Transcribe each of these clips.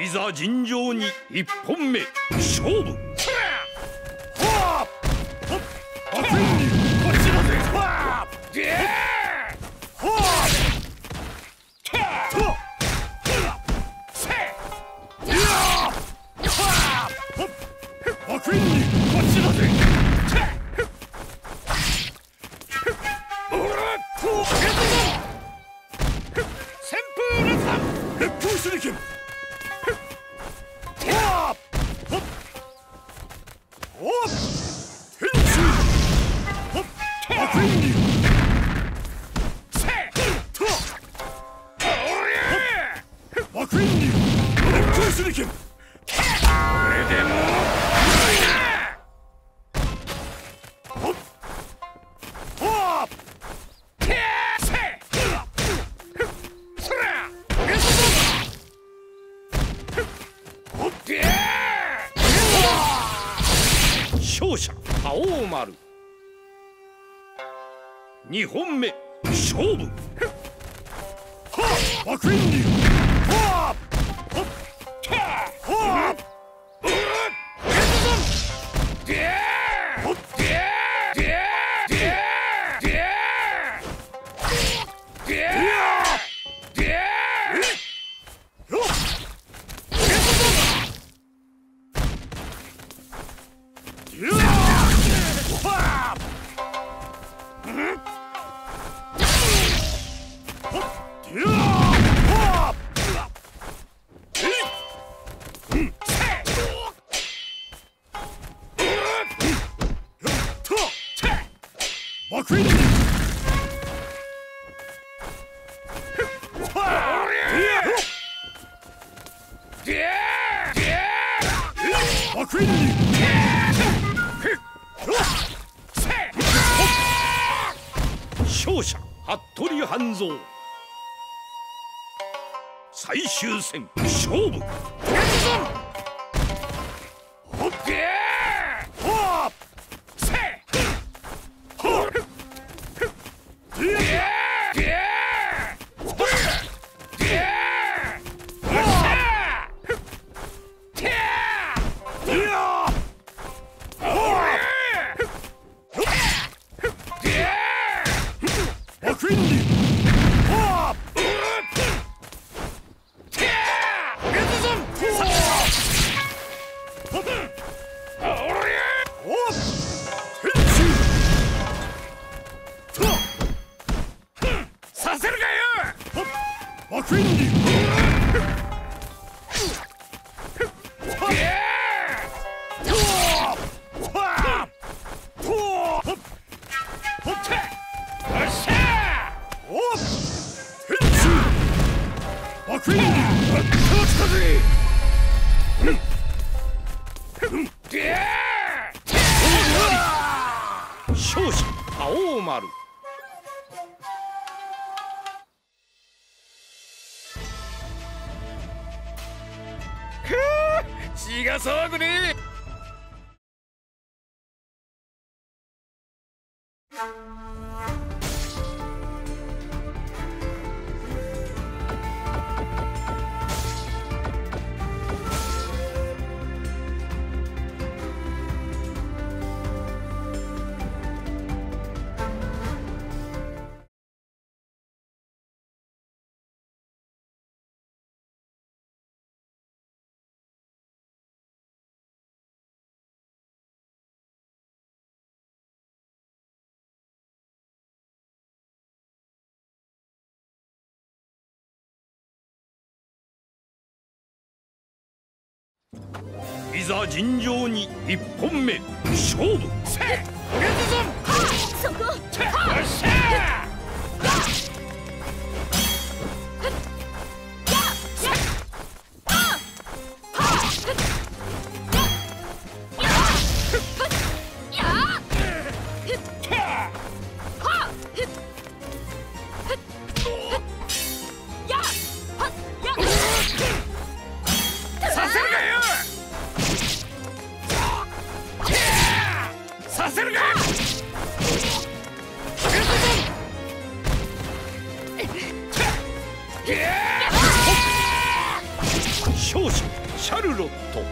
いざ尋常に一本目。勝負。2本目。勝負。はっ爆炎流勝者服部半蔵。最終戦勝負。クイ。ンデ来たぜ勝者青丸。血が騒ぐねざ尋常に一本目。勝負。せっそこャルロット。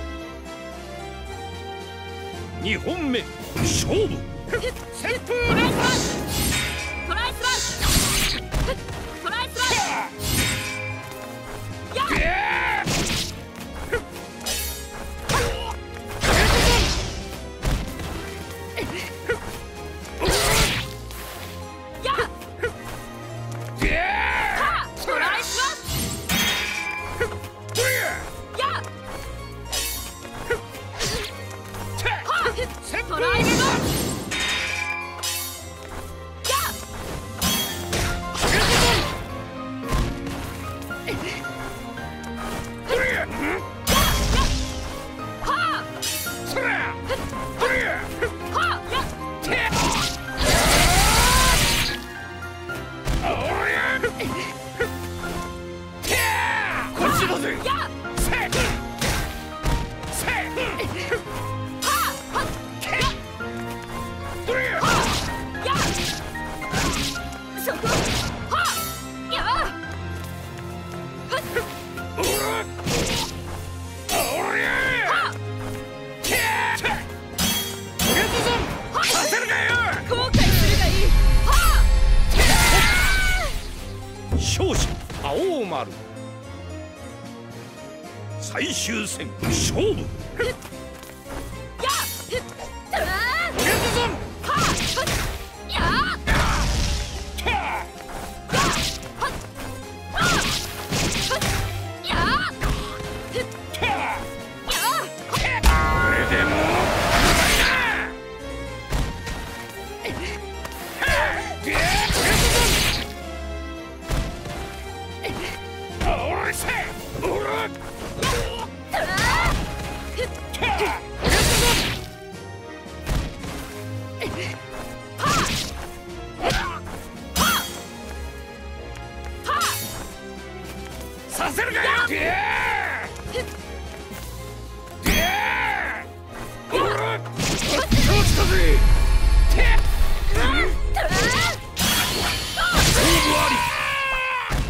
2本目勝負。旋風ライストライスラットライスラッ終戦勝負。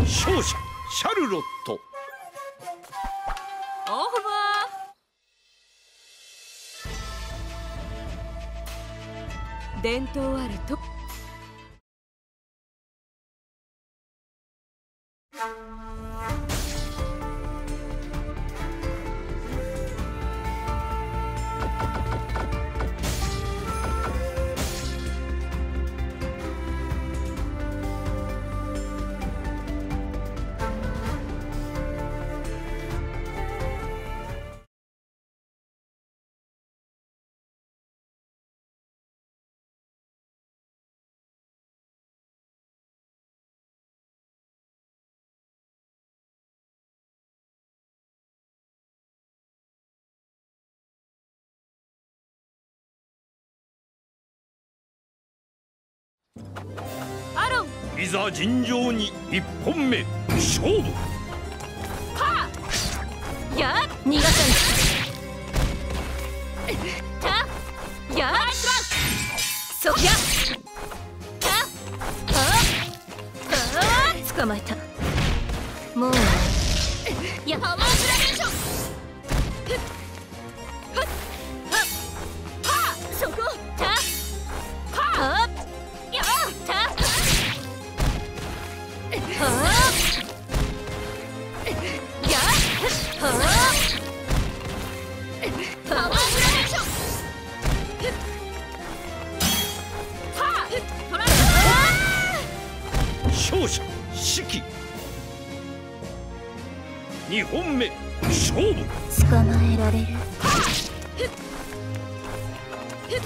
勝者シャルロット。オーバー伝統あると。アロン。いざ尋常に一本目。勝負。はあ。や逃がさん。たやそやたはは捕まえた。もう。やパワーグラデーション2本目勝負。捕まえられる。よ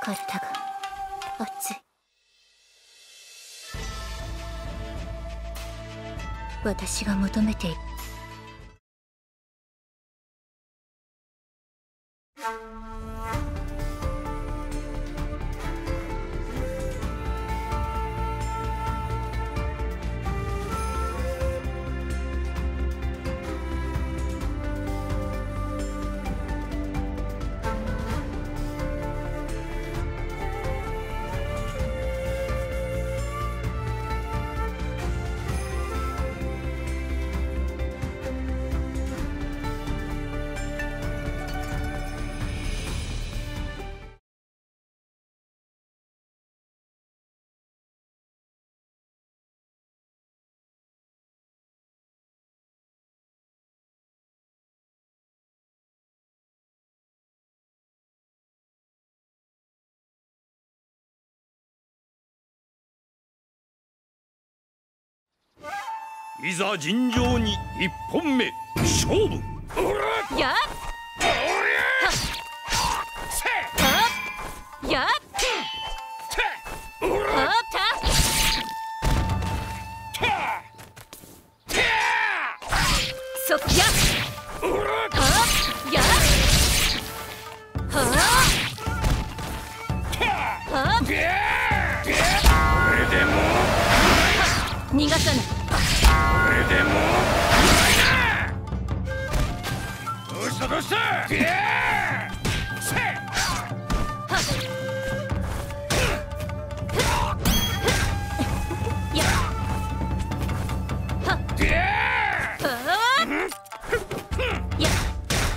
体が熱い。私が求めていいざ尋常に一本目勝負。やはやはたそやはやはは俺でも逃がさないどうしたどうしたせやはや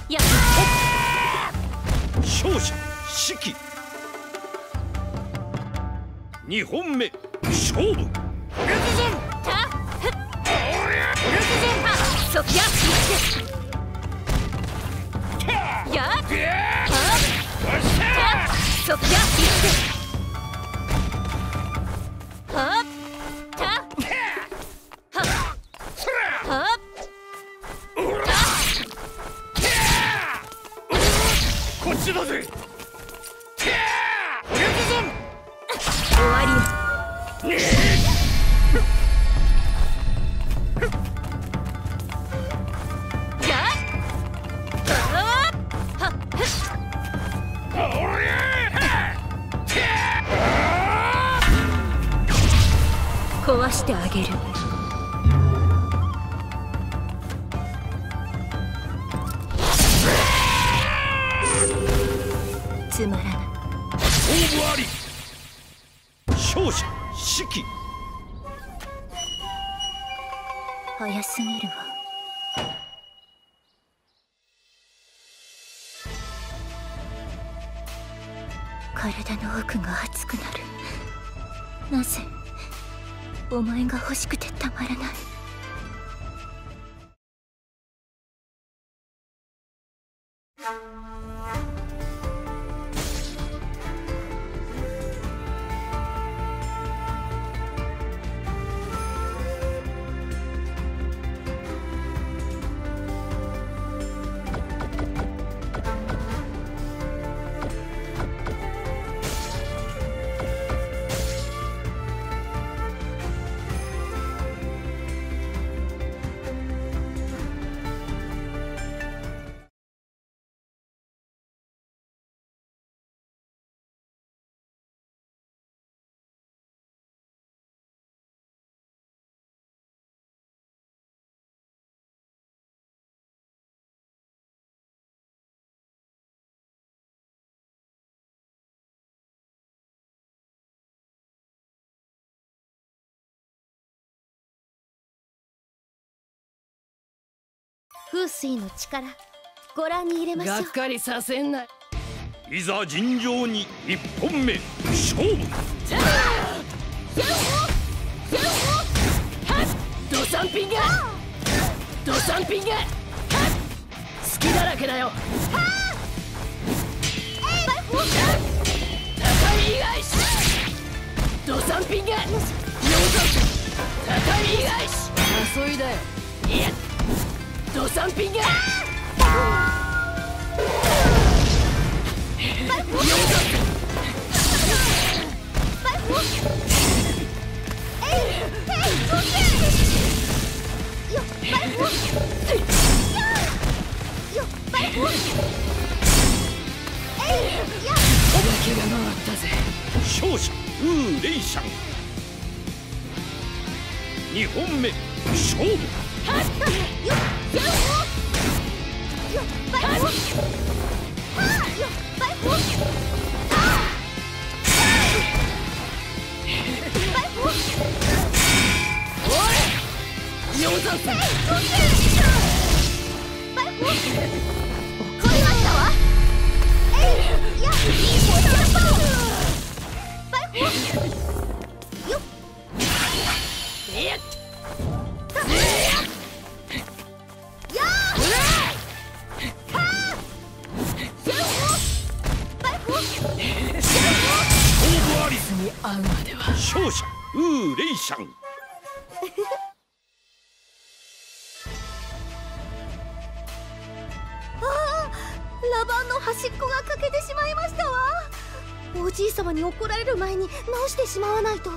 や勝者四季二本目勝負。たそやいってやはたそやいってつまらない勝負あり。勝者士気早すぎるわ。体の奥が熱くなる。なぜお前が欲しくてたまらない？風水の力ご覧に入れましょう。がっかりさせんな。いざ尋常に一本目。勝負。ドサンピングドサンピング好きだらけだよドサンピング4冊焼けが回ったぜ。勝者ウーレイシャン。2本目勝負4勝者ウーレイシャン。ああラバンの端っこが欠けてしまいましたわ。おじい様に怒られる前に直してしまわないと。